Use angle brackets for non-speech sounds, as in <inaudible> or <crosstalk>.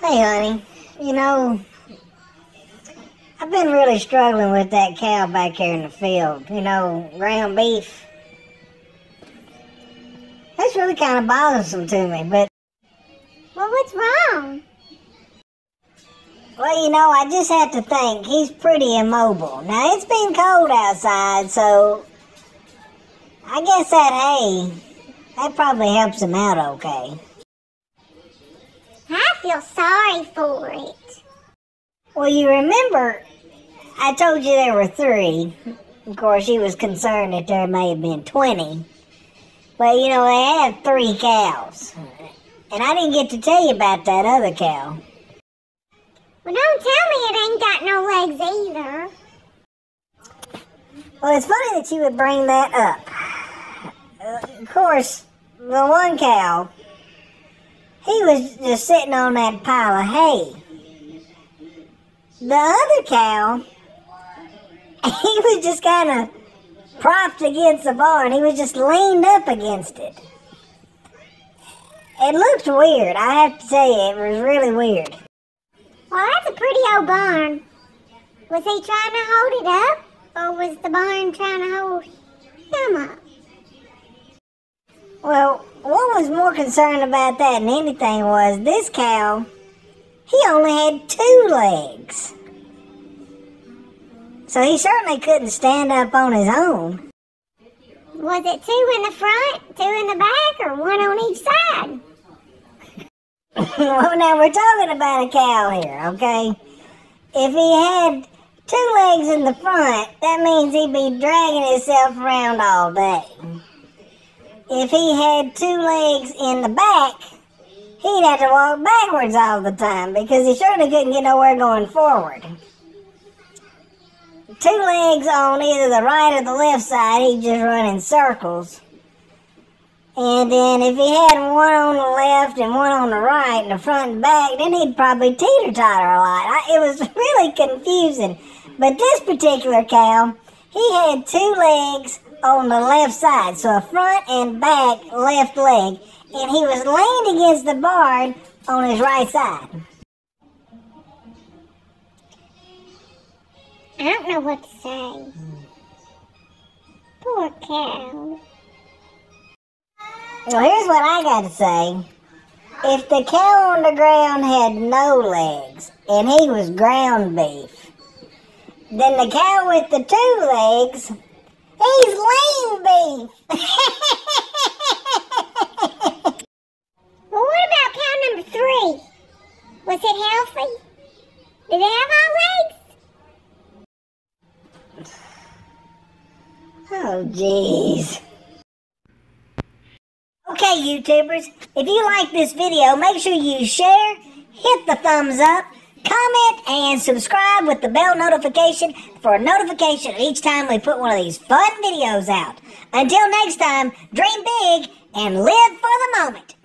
Hey, honey. You know, I've been really struggling with that cow back here in the field. You know, ground beef. That's really kind of bothersome to me, but, Well, what's wrong? well, you know, I just have to think he's pretty immobile. Now, it's been cold outside, so I guess that hay, that probably helps him out okay. Feel sorry for it. Well, you remember, I told you there were three. Of course, he was concerned that there may have been 20. But, you know, they have three cows. And I didn't get to tell you about that other cow. Well, don't tell me it ain't got no legs either. Well, it's funny that you would bring that up. Uh, of course, the one cow, he was just sitting on that pile of hay. The other cow, <laughs> he was just kind of propped against the barn. He was just leaned up against it. It looked weird. I have to tell you, it was really weird. Well, that's a pretty old barn. Was he trying to hold it up? Or was the barn trying to hold him up? Well, what was more concerned about that than anything was this cow, he only had two legs. So he certainly couldn't stand up on his own. Was it two in the front, two in the back, or one on each side? <laughs> well, now we're talking about a cow here, okay? If he had two legs in the front, that means he'd be dragging himself around all day. If he had two legs in the back, he'd have to walk backwards all the time because he certainly couldn't get nowhere going forward. Two legs on either the right or the left side, he'd just run in circles. And then if he had one on the left and one on the right, and the front and back, then he'd probably teeter totter a lot. I, it was <laughs> really confusing. But this particular cow, he had two legs on the left side, so a front and back left leg, and he was leaned against the barn on his right side. I don't know what to say. Poor cow. Well, here's what I got to say. If the cow on the ground had no legs and he was ground beef, then the cow with the two legs, he's lean beef. Well, what about cow number three? Was it healthy? Did it have all legs? Oh, jeez. Okay, YouTubers, if you like this video, make sure you share, hit the thumbs up, comment, and subscribe with the bell notification for a notification each time we put one of these fun videos out. Until next time, dream big and live for the moment.